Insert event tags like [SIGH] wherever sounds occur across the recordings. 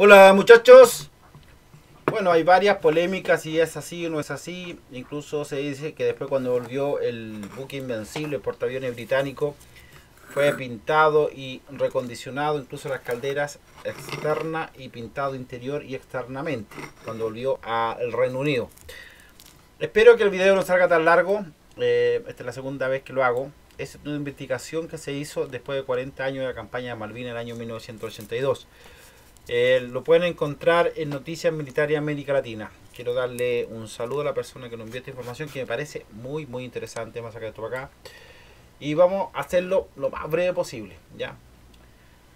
Hola muchachos. Bueno, hay varias polémicas si es así o no es así. Incluso se dice que después cuando volvió el buque invencible, el portaaviones británico, fue pintado y recondicionado, incluso las calderas externa y pintado interior y externamente, cuando volvió al Reino Unido. Espero que el video no salga tan largo. Eh, esta es la segunda vez que lo hago. Es una investigación que se hizo después de 40 años de la campaña de Malvinas en el año 1982. Eh, lo pueden encontrar en Noticias Militares América Latina. Quiero darle un saludo a la persona que nos envió esta información que me parece muy muy interesante. Vamos a sacar esto para acá. Y vamos a hacerlo lo más breve posible. ¿ya?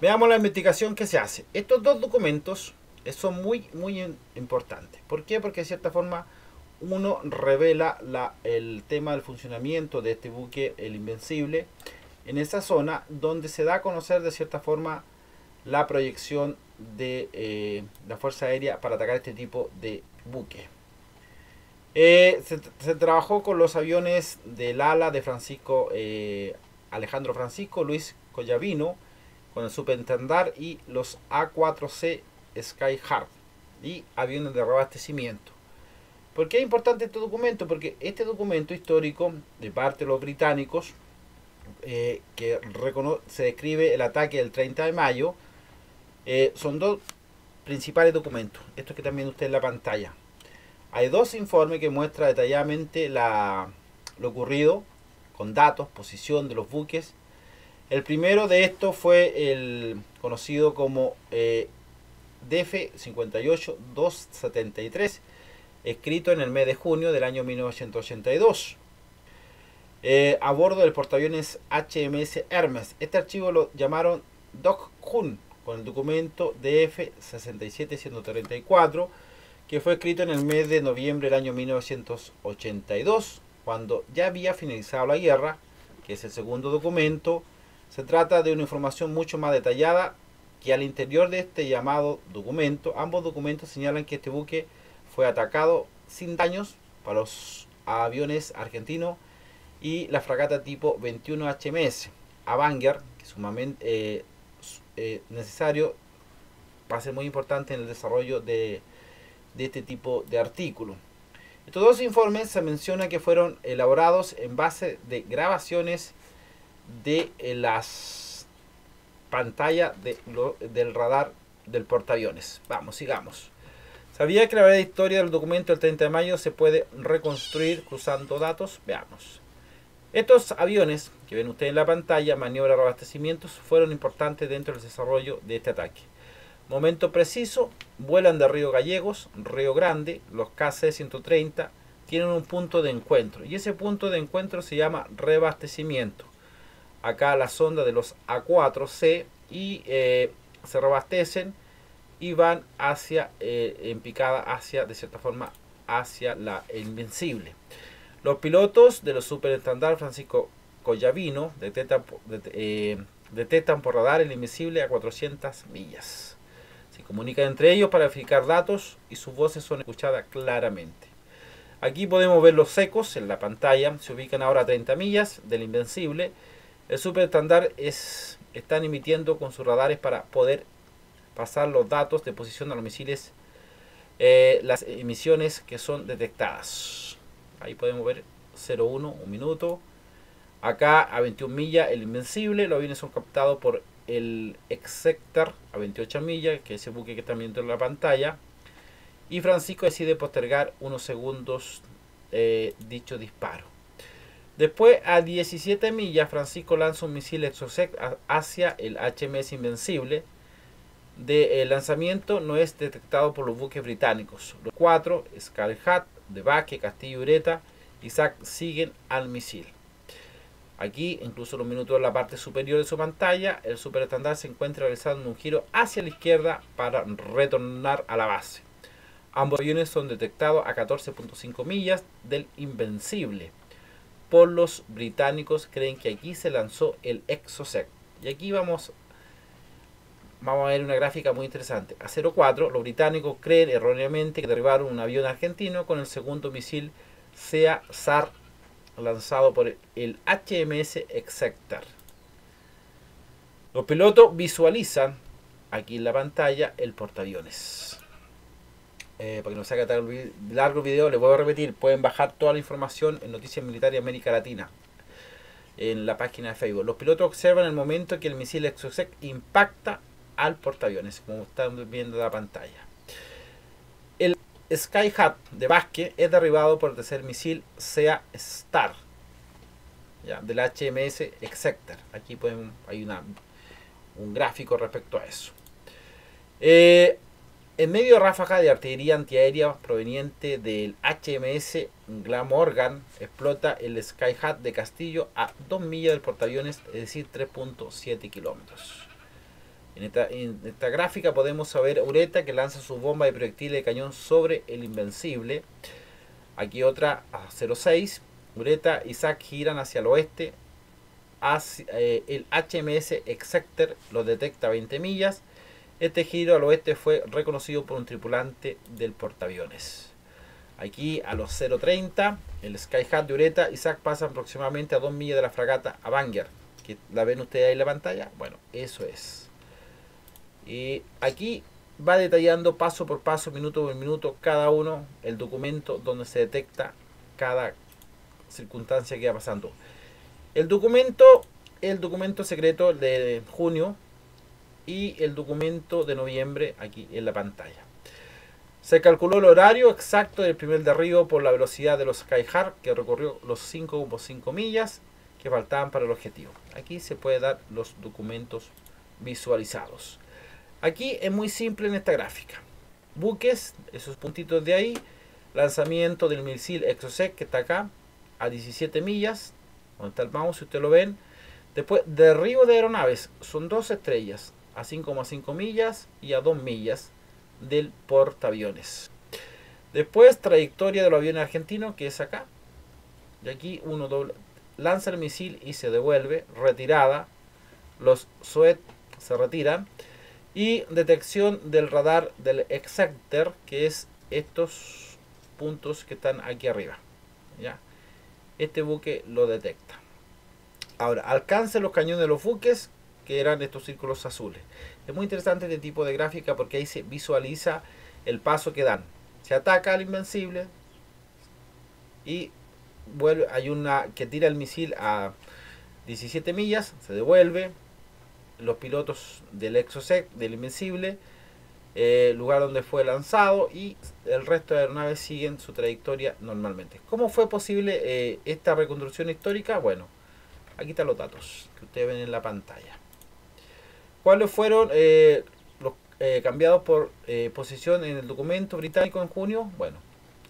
Veamos la investigación que se hace. Estos dos documentos son muy muy importantes. ¿Por qué? Porque de cierta forma uno revela la, el tema del funcionamiento de este buque, el Invencible, en esa zona donde se da a conocer de cierta forma la proyección de eh, la Fuerza Aérea para atacar este tipo de buque. Eh, se, trabajó con los aviones del ala de Francisco eh, Alejandro Francisco, Luis Collavino, con el Superintendar y los A4C Skyhard y aviones de reabastecimiento. ¿Por qué es importante este documento? Porque este documento histórico de parte de los británicos, que se describe el ataque del 30 de mayo, eh, son dos principales documentos. Esto que también usted en la pantalla. Hay dos informes que muestran detalladamente la, lo ocurrido con datos, posición de los buques. El primero de estos fue el conocido como eh, DF58273, escrito en el mes de junio del año 1982. Eh, a bordo del portaaviones HMS Hermes. Este archivo lo llamaron Doc Hun con el documento DF67134 que fue escrito en el mes de noviembre del año 1982 cuando ya había finalizado la guerra que es el segundo documento. Se trata de una información mucho más detallada que al interior de este llamado documento. Ambos documentos señalan que este buque fue atacado sin daños para los aviones argentinos y la fragata tipo 21 HMS Avanger que sumamente eh, eh, necesario va a ser muy importante en el desarrollo de, este tipo de artículo. Estos dos informes se menciona que fueron elaborados en base de grabaciones de eh, las pantallas de, del radar del portaaviones. Vamos, sigamos. ¿Sabía que la historia del documento del 30 de mayo se puede reconstruir cruzando datos? Veamos. Estos aviones que ven ustedes en la pantalla, maniobra de abastecimientos, fueron importantes dentro del desarrollo de este ataque. Momento preciso, vuelan de Río Gallegos, Río Grande, los KC-130 tienen un punto de encuentro y ese punto de encuentro se llama reabastecimiento. Acá la sonda de los A4C y eh, se reabastecen y van hacia, eh, en picada hacia, de cierta forma, hacia la Invencible. Los pilotos de los superestandar Francisco Collavino detectan, eh, por radar el invisible a 400 millas. Se comunican entre ellos para verificar datos y sus voces son escuchadas claramente. Aquí podemos ver los secos en la pantalla. Se ubican ahora a 30 millas del Invencible. El superestandar es, están emitiendo con sus radares para poder pasar los datos de posición a los misiles, eh, las emisiones que son detectadas. Ahí podemos ver 0,1, un minuto. Acá a 21 millas el Invencible. Los aviones son captados por el Exector a 28 millas, que es ese buque que está viendo en la pantalla. Y Francisco decide postergar unos segundos eh, dicho disparo. Después, a 17 millas, Francisco lanza un misil Exosec hacia el HMS Invencible. De lanzamiento no es detectado por los buques británicos. Los cuatro, Hat de Baque, Castillo Ureta, Isaac siguen al misil. Aquí, incluso los minutos en la parte superior de su pantalla, el superestandar se encuentra realizando un giro hacia la izquierda para retornar a la base. Ambos aviones son detectados a 14.5 millas del Invencible. Por los británicos creen que aquí se lanzó el Exosec. Y aquí vamos vamos a ver una gráfica muy interesante. A 04, los británicos creen erróneamente que derribaron un avión argentino con el segundo misil sea SAR lanzado por el HMS Exector. Los pilotos visualizan aquí en la pantalla el portaaviones. Eh, para que no se haga tan largo el video, les voy a repetir, pueden bajar toda la información en Noticias Militares América Latina en la página de Facebook. Los pilotos observan el momento que el misil Exocet impacta al portaaviones, como están viendo en la pantalla. El Skyhat de Vasque es derribado por el tercer misil SEA Star ¿ya? del HMS Exeter. Aquí pueden, hay una, un gráfico respecto a eso. Eh, en medio de ráfaga de artillería antiaérea proveniente del HMS Glamorgan, explota el Skyhat de Castillo a 2 millas del portaaviones, es decir, 3.7 kilómetros. En esta, gráfica podemos saber Ureta que lanza su bomba de proyectil de cañón sobre el Invencible. Aquí otra a 06. Ureta y Zack giran hacia el oeste. Eh, el HMS Exeter lo detecta a 20 millas este giro al oeste fue reconocido por un tripulante del portaaviones. Aquí a los 0.30, el Skyhat de Ureta y Zack pasan aproximadamente a 2 millas de la fragata Avenger. ¿La ven ustedes ahí en la pantalla? Bueno, eso es. Y aquí va detallando paso por paso, minuto por minuto, cada uno el documento donde se detecta cada circunstancia que va pasando. El documento, el documento secreto de junio y el documento de noviembre aquí en la pantalla. Se calculó el horario exacto del primer derribo por la velocidad de los Skyhawk que recorrió los 5,5 millas que faltaban para el objetivo. Aquí se puede dar los documentos visualizados. Aquí es muy simple en esta gráfica. Buques, esos puntitos de ahí, lanzamiento del misil Exocet que está acá a 17 millas, donde está el mouse si ustedes lo ven. Después, derribo de aeronaves, son dos estrellas, a 5,5 millas y a 2 millas del portaaviones. Después, trayectoria del avión argentino, que es acá. Y aquí uno doble, lanza el misil y se devuelve, retirada. Los SOET se retiran. Y detección del radar del Exeter, que es estos puntos que están aquí arriba. ¿ya? Este buque lo detecta. Ahora, alcance los cañones de los buques que eran estos círculos azules. Es muy interesante este tipo de gráfica porque ahí se visualiza el paso que dan. Se ataca al invencible y vuelve, hay una que tira el misil a 17 millas, se devuelve. Los pilotos del Exocet, del invencible, eh, lugar donde fue lanzado y el resto de aeronaves siguen su trayectoria normalmente. ¿Cómo fue posible eh, esta reconstrucción histórica? Bueno, aquí están los datos que ustedes ven en la pantalla. ¿Cuáles fueron eh, los eh, cambiados por posición en el documento británico en junio? Bueno,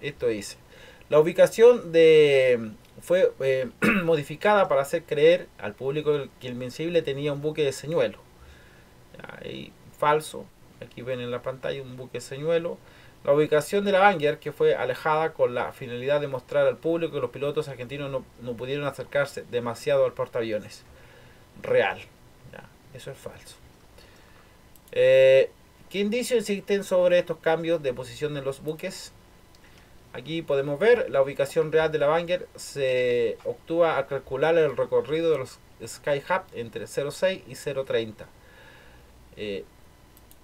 esto dice. La ubicación de fue [CLEARS THROAT] modificada para hacer creer al público que el Invencible tenía un buque de señuelo. Falso. Aquí ven en la pantalla un buque de señuelo. La ubicación de la Banger, que fue alejada con la finalidad de mostrar al público que los pilotos argentinos no, no pudieron acercarse demasiado al portaaviones. Real. eso es falso. Eh, ¿Qué indicios existen sobre estos cambios de posición de los buques? Aquí podemos ver la ubicación real de la banger se obtúa al calcular el recorrido de los Sky Hub entre 0.6 y 0.30. Eh,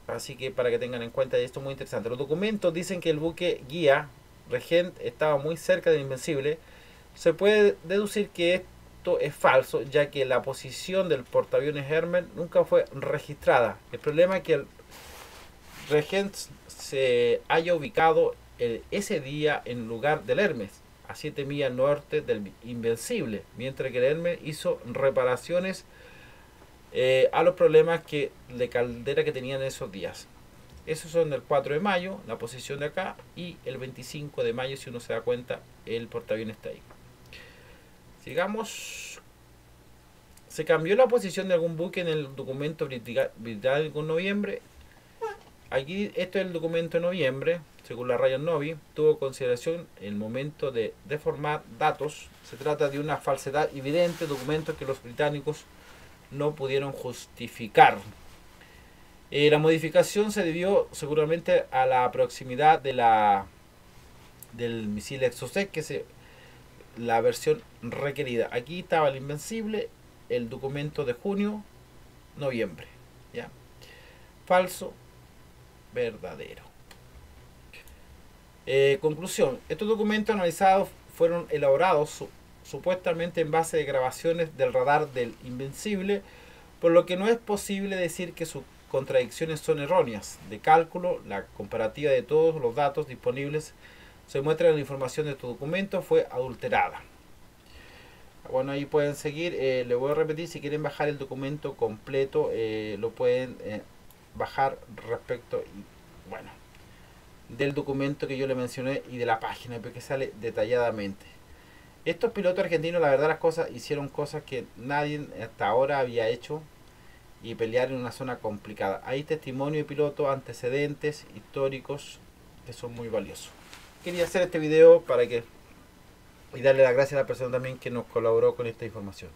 así que para que tengan en cuenta esto es muy interesante. Los documentos dicen que el buque guía Regent estaba muy cerca del Invencible. Se puede deducir que esto es falso, ya que la posición del portaaviones Hermes nunca fue registrada. El problema es que el Regent se haya ubicado ese día en lugar del Hermes, a 7 millas norte del Invencible, mientras que el Hermes hizo reparaciones eh, a los problemas que, de caldera que tenían esos días. Esos son el 4 de mayo, la posición de acá, y el 25 de mayo, si uno se da cuenta, el portaaviones está ahí. Sigamos. Se cambió la posición de algún buque en el documento británico en noviembre. Aquí, esto es el documento de noviembre, según la Ryan Novi, tuvo consideración el momento de deformar datos. Se trata de una falsedad evidente, documento que los británicos no pudieron justificar. Eh, la modificación se debió seguramente a la proximidad de la del misil Exocet que se la versión requerida. Aquí estaba el Invencible, el documento de junio, noviembre. ¿ya? falso, verdadero. Eh, conclusión, estos documentos analizados fueron elaborados supuestamente en base de grabaciones del radar del Invencible, por lo que no es posible decir que sus contradicciones son erróneas. De cálculo, la comparativa de todos los datos disponibles se muestra que la información de estos documentos fue adulterada. Bueno, ahí pueden seguir. Eh, le voy a repetir, si quieren bajar el documento completo, eh, lo pueden bajar respecto, bueno, del documento que yo le mencioné y de la página, porque sale detalladamente. Estos pilotos argentinos, la verdad las cosas, hicieron cosas que nadie hasta ahora había hecho y pelear en una zona complicada. Hay testimonio de pilotos, antecedentes históricos que son muy valiosos. Quería hacer este video para que y darle las gracias a la persona también que nos colaboró con esta información.